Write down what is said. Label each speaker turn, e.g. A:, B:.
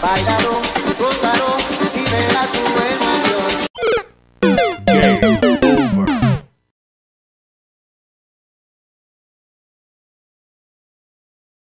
A: bailalo, gózalo y verá tu emoción.